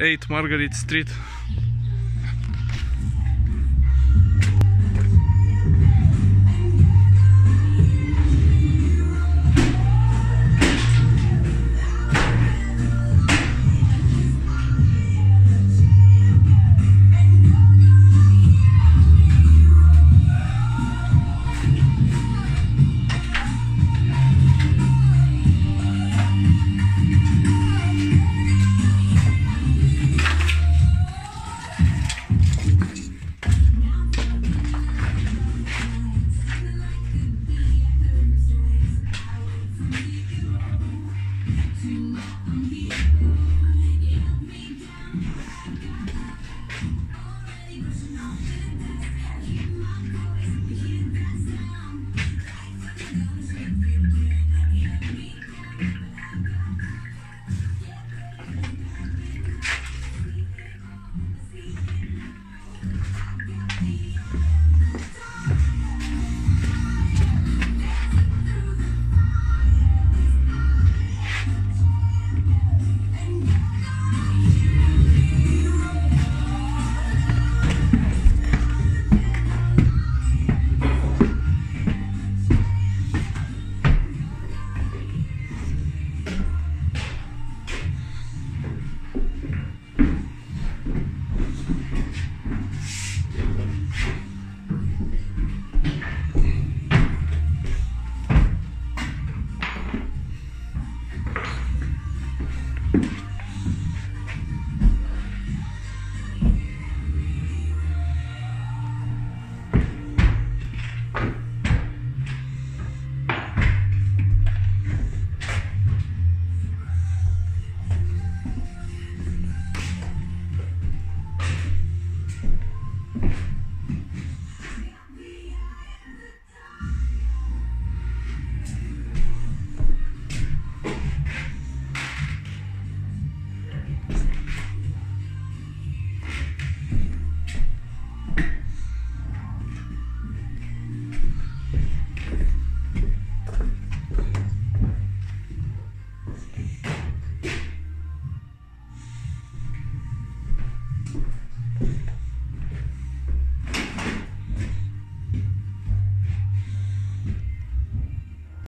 8 Margaret Street.